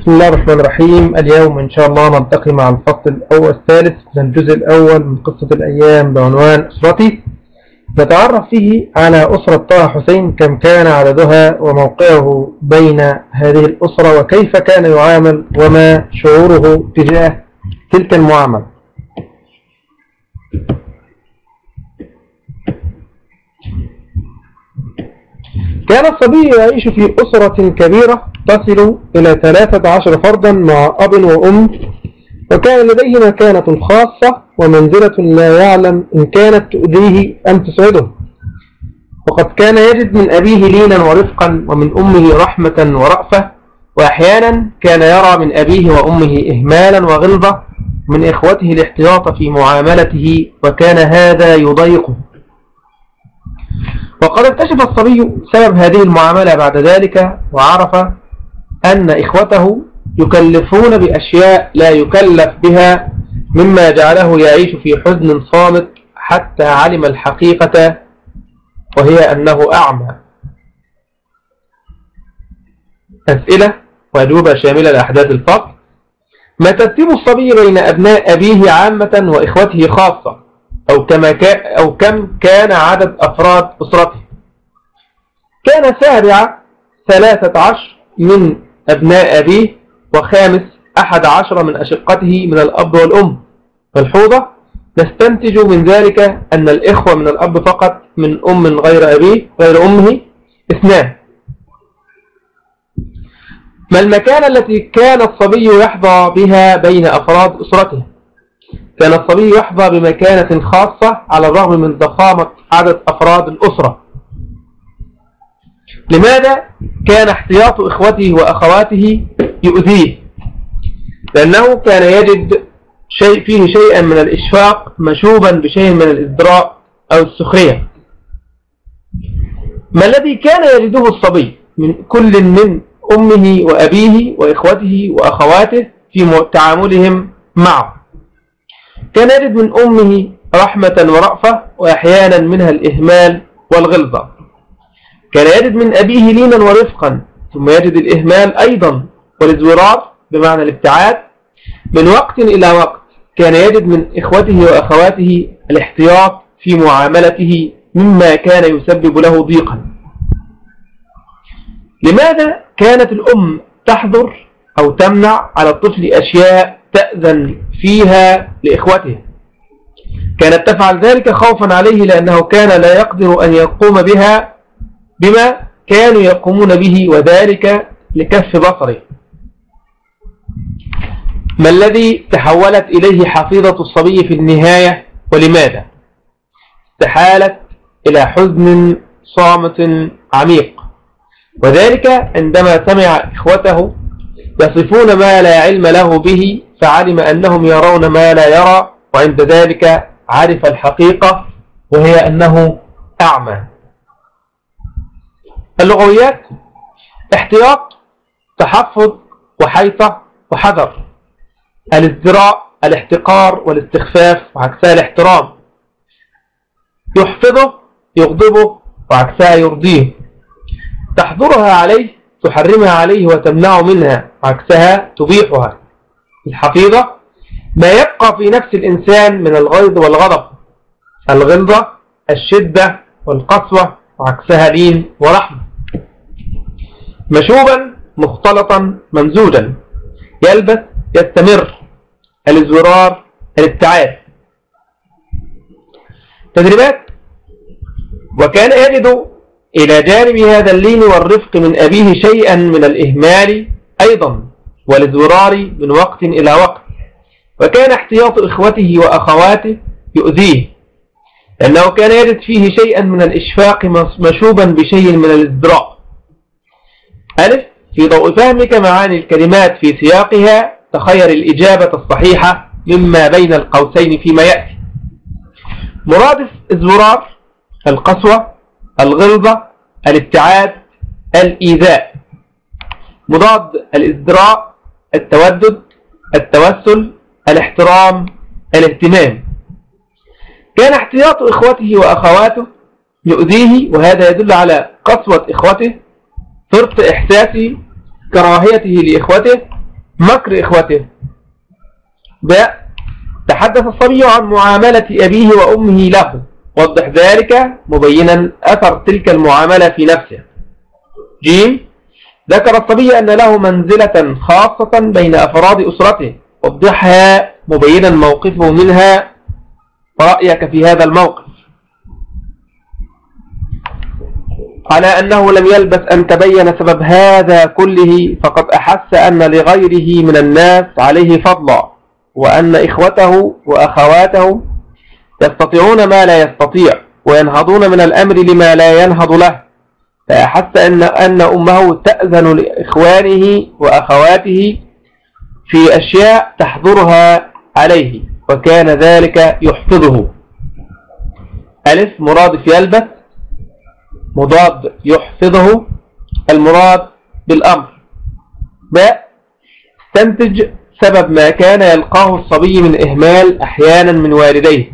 بسم الله الرحمن الرحيم. اليوم إن شاء الله نلتقي مع الفصل الأول الثالث من الجزء الأول من قصة الأيام بعنوان أسرتي. نتعرف فيه على أسرة طه حسين كم كان عددها وموقعه بين هذه الأسرة وكيف كان يعامل وما شعوره تجاه تلك المعاملة. كان الصبي يعيش في أسرة كبيرة تصل إلى ثلاثة عشر فردا مع أب وأم وكان لديه مكانة خاصة ومنزلة لا يعلم إن كانت تؤذيه أم تسعده. وقد كان يجد من أبيه لينا ورفقا ومن أمه رحمة ورأفة وأحيانا كان يرى من أبيه وأمه إهمالا وغلظة من إخوته الاحتياط في معاملته وكان هذا يضايقه. وقد اكتشف الصبي سبب هذه المعاملة بعد ذلك وعرف أن إخوته يكلفون بأشياء لا يكلف بها مما جعله يعيش في حزن صامت حتى علم الحقيقة وهي أنه أعمى. أسئلة وأجوبة شاملة لأحداث الفصل ما ترتيب الصبي بين أبناء أبيه عامة وإخوته خاصة؟ أو, كما كا أو كم كان عدد أفراد أسرته؟ كان سابع ثلاثة عشر من أبناء أبيه وخامس أحد عشر من أشقته من الأب والأم. فالحوضة نستنتج من ذلك أن الإخوة من الأب فقط من أم غير أبيه غير أمه. اثنان. ما المكان التي كان الصبي يحظى بها بين أفراد أسرته؟ كان الصبي يحظى بمكانة خاصة على الرغم من ضخامة عدد أفراد الأسرة. لماذا كان احتياط إخوته وأخواته يؤذيه؟ لأنه كان يجد شيء فيه شيئا من الإشفاق مشوبا بشيء من الإزدراء أو السخرية. ما الذي كان يجده الصبي من كل من أمه وأبيه وإخوته وأخواته في تعاملهم معه؟ كان يجد من أمه رحمة ورأفة وأحيانا منها الإهمال والغلظة. كان يجد من أبيه لينا ورفقا ثم يجد الإهمال أيضا والازورار بمعنى الابتعاد من وقت إلى وقت. كان يجد من إخوته وأخواته الاحتياط في معاملته مما كان يسبب له ضيقا. لماذا كانت الأم تحضر أو تمنع على الطفل أشياء تأذن فيها لإخوته؟ كانت تفعل ذلك خوفا عليه لأنه كان لا يقدر أن يقوم بها بما كانوا يقومون به وذلك لكف بصره. ما الذي تحولت إليه حفيظة الصبي في النهاية ولماذا؟ استحالت إلى حزن صامت عميق. وذلك عندما سمع إخوته يصفون ما لا علم له به فعلم أنهم يرون ما لا يرى وعند ذلك عرف الحقيقة وهي أنه أعمى. اللغويات احتياط تحفظ وحيطة وحذر. الازدراء الاحتقار والاستخفاف وعكسها الاحترام. يحفظه يغضبه وعكسها يرضيه. تحضرها عليه تحرمها عليه وتمنعه منها وعكسها تبيحها. الحفيظة ما يبقى في نفس الإنسان من الغيظ والغضب. الغلظة الشدة والقسوة وعكسها لين ورحمة. مشوبا مختلطا ممزوجا يلبس يستمر. الازورار الابتعاد. تدريبات. وكان يجد إلى جانب هذا اللين والرفق من أبيه شيئا من الإهمال أيضا والازورار من وقت إلى وقت. وكان احتياط إخوته وأخواته يؤذيه. لأنه كان يجد فيه شيئا من الإشفاق مشوبا بشيء من الإزدراء. ألف. في ضوء فهمك معاني الكلمات في سياقها تخير الإجابة الصحيحة مما بين القوسين فيما يأتي. مرادف الزرار القسوة الغلظة الابتعاد الإيذاء. مضاد الإزدراء التودد التوسل الاحترام الاهتمام. كان احتياط إخوته وأخواته يؤذيه وهذا يدل على قسوة إخوته فرط إحساس كراهيته لإخوته مكر إخوته. باء تحدث الصبي عن معاملة أبيه وأمه له. وضح ذلك مبينا أثر تلك المعاملة في نفسه. جيم ذكر الصبي أن له منزلة خاصة بين أفراد أسرته. وضحها مبينا موقفه منها. رأيك في هذا الموقف. على أنه لم يلبث أن تبين سبب هذا كله فقد أحس أن لغيره من الناس عليه فضلا وأن إخوته وأخواته يستطيعون ما لا يستطيع وينهضون من الأمر لما لا ينهض له. فأحس أن, أن أمه تأذن لإخوانه وأخواته في أشياء تحضرها عليه وكان ذلك يحفظه. ألف مرادف يلبث مضاد يحفظه المراد بالأمر. باء استنتج سبب ما كان يلقاه الصبي من إهمال أحيانا من والديه.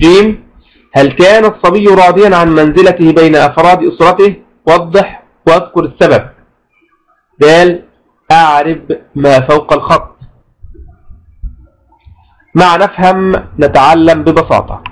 جيم هل كان الصبي راضيا عن منزلته بين أفراد أسرته؟ وضح واذكر السبب. دال أعرب ما فوق الخط. مع نفهم نتعلم ببساطة.